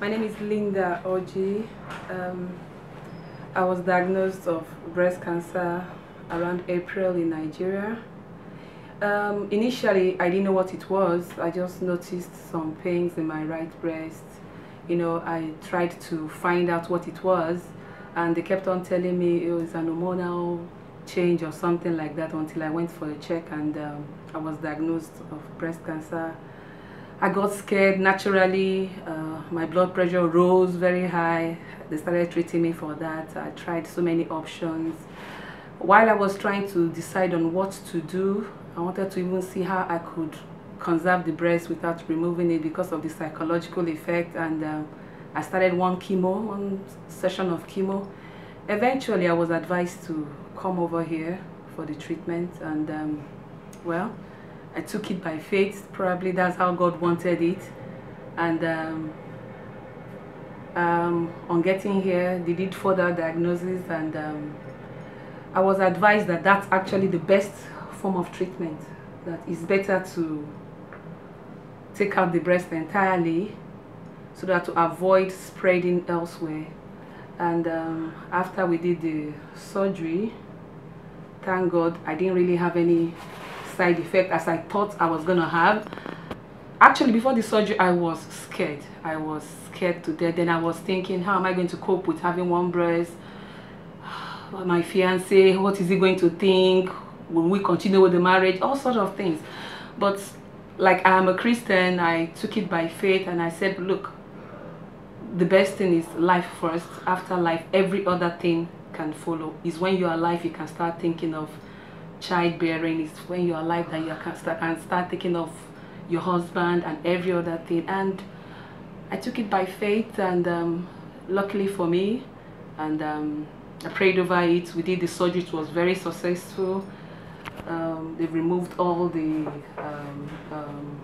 My name is Lynda Oji. Um, I was diagnosed of breast cancer around April in Nigeria. Um, initially, I didn't know what it was. I just noticed some pains in my right breast. You know, I tried to find out what it was, and they kept on telling me it was an hormonal change or something like that until I went for a check and um, I was diagnosed of breast cancer I got scared naturally. Uh, my blood pressure rose very high. They started treating me for that. I tried so many options. While I was trying to decide on what to do, I wanted to even see how I could conserve the breast without removing it because of the psychological effect. And um, I started one chemo, one session of chemo. Eventually, I was advised to come over here for the treatment. And um, well, I took it by faith. Probably that's how God wanted it. And um, um, on getting here, they did further diagnosis, and um, I was advised that that's actually the best form of treatment. That it's better to take out the breast entirely, so that to avoid spreading elsewhere. And um, after we did the surgery, thank God I didn't really have any side effect as I thought I was gonna have. Actually, before the surgery, I was scared. I was scared to death. Then I was thinking, how am I going to cope with having one breast? My fiance, what is he going to think? Will we continue with the marriage? All sorts of things. But like I am a Christian, I took it by faith and I said, look, the best thing is life first. After life, every other thing can follow. Is when you are alive, you can start thinking of childbearing is when you're alive that you can start, can start thinking of your husband and every other thing. And I took it by faith and um, luckily for me and um, I prayed over it. We did the surgery. It was very successful. Um, they removed all the um, um,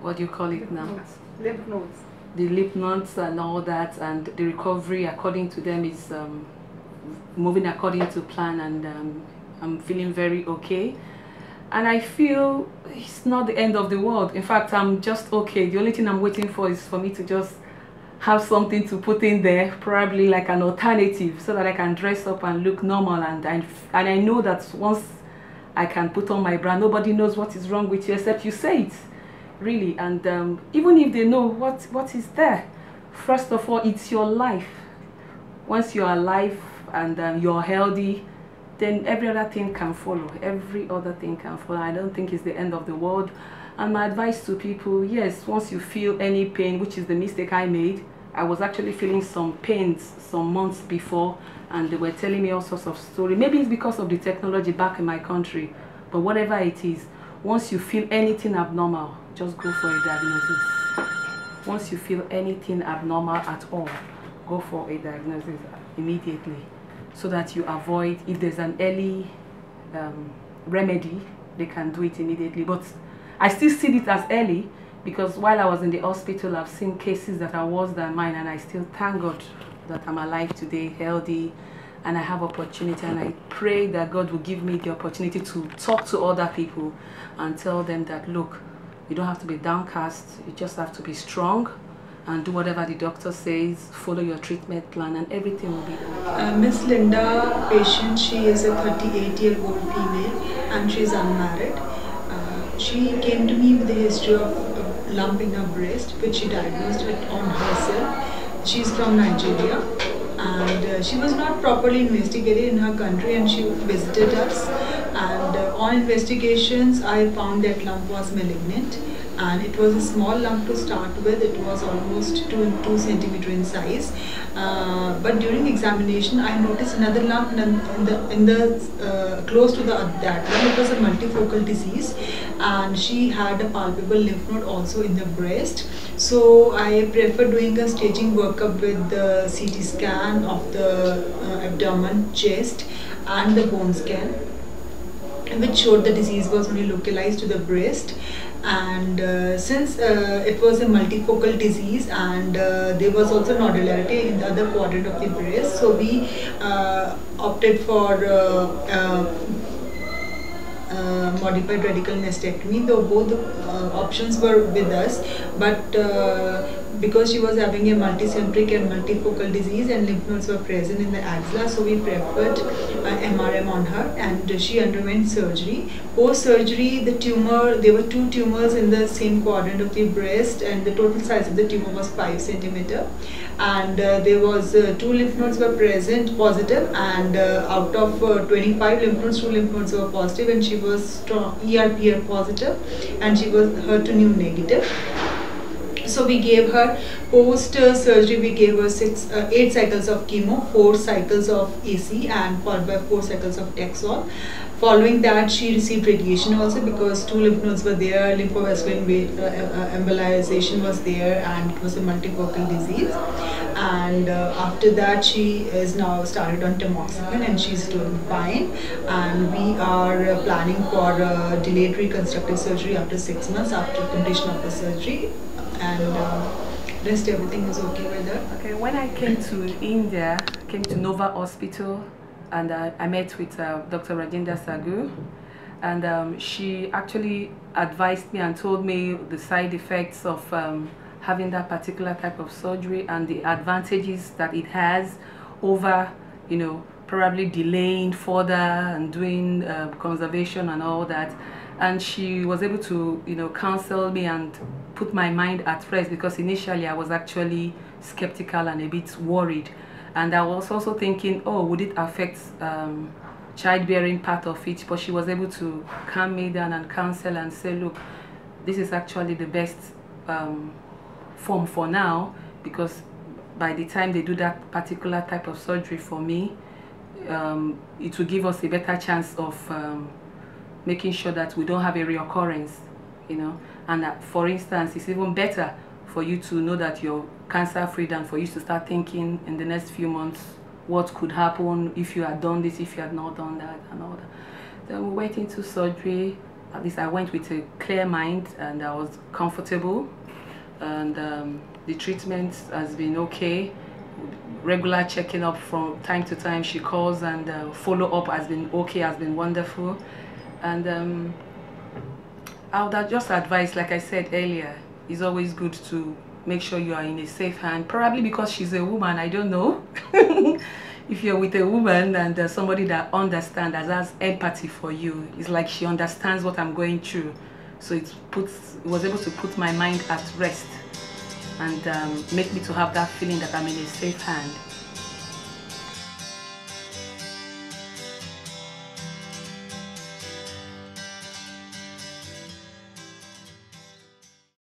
what do you call it now? Lymph nodes. The lip nodes and all that. And the recovery according to them is um, moving according to plan. And um, I'm feeling very okay. And I feel it's not the end of the world. In fact I'm just okay. The only thing I'm waiting for is for me to just have something to put in there probably like an alternative so that I can dress up and look normal and I, and I know that once I can put on my brand nobody knows what is wrong with you except you say it really. And um, even if they know what what is there? First of all it's your life. Once you're alive and um, you're healthy then every other thing can follow. Every other thing can follow. I don't think it's the end of the world. And my advice to people yes once you feel any pain which is the mistake i made i was actually feeling some pains some months before and they were telling me all sorts of stories maybe it's because of the technology back in my country but whatever it is once you feel anything abnormal just go for a diagnosis. Once you feel anything abnormal at all go for a diagnosis immediately so that you avoid if there's an early um, remedy they can do it immediately. But i still see it as early because while i was in the hospital i've seen cases that are worse than mine and i still thank god that i'm alive today healthy and i have opportunity. And i pray that god will give me the opportunity to talk to other people and tell them that look you don't have to be downcast. You just have to be strong and do whatever the doctor says, follow your treatment plan, and everything will be okay. Uh, Miss Lynda, patient, she is a 38 year old female and she is unmarried. Uh, she came to me with a history of uh, lump in her breast, which she diagnosed it on herself. She is from Nigeria and uh, she was not properly investigated in her country and she visited us. And uh, on investigations, I found that lump was malignant and it was a small lump to start with. It was almost 2 2 centimeter in size. Uh, but during examination i noticed another lump in the in the uh, close to the that one. It was a multifocal disease and she had a palpable lymph node also in the breast. So i prefer doing a staging workup with the ct scan of the uh, abdomen chest and the bone scan which showed the disease was only localized to the breast and uh, since uh, it was a multifocal disease and uh, there was also nodularity in the other quadrant of the breast so we uh, opted for uh, uh, uh, modified radical mastectomy though both uh, options were with us. But uh, because she was having a multicentric and multifocal disease and lymph nodes were present in the axilla, so we preferred MRM on her and she underwent surgery. Post surgery, the tumor, there were two tumors in the same quadrant of the breast and the total size of the tumor was 5 centimeter and uh, there was uh, two lymph nodes were present positive and uh, out of uh, 25 lymph nodes, two lymph nodes were positive and she was strong ERPR positive and she was HER2/neu negative so we gave her post uh, surgery we gave her six uh, eight cycles of chemo four cycles of ac and followed by four cycles of taxol following that she received radiation also because two lymph nodes were there lymphovascular uh, uh, embolization was there and it was a multifocal disease. And uh, after that she is now started on tamoxifen and she's doing fine. And we are uh, planning for uh, delayed reconstructive surgery after six months after completion of the surgery and uh, rest everything is okay with her. Okay, when I came to India, came to Nova Hospital, and uh, I met with uh, Dr. Rajinder Saggu, and um, she actually advised me and told me the side effects of um, having that particular type of surgery and the advantages that it has over, you know, probably delaying further and doing uh, conservation and all that and she was able to you know counsel me and put my mind at rest because initially I was actually skeptical and a bit worried. And I was also thinking oh would it affect um, childbearing part of it? But she was able to calm me down and counsel and say look this is actually the best um, form for now because by the time they do that particular type of surgery for me um, it will give us a better chance of um, making sure that we don't have a reoccurrence, you know. And that, for instance, it's even better for you to know that you're cancer free than for you to start thinking in the next few months what could happen if you had done this, if you had not done that, and all that. Then we went into surgery. At least I went with a clear mind and I was comfortable. And um, the treatment has been okay. Regular checking up from time to time. She calls and uh, follow up has been okay, has been wonderful. And um, I would just advise, like I said earlier, it's always good to make sure you are in a safe hand. Probably because she's a woman, I don't know. if you're with a woman and uh, somebody that understands, that has empathy for you, it's like she understands what I'm going through. So it puts, it was able to put my mind at rest and um, make me to have that feeling that I'm in a safe hand.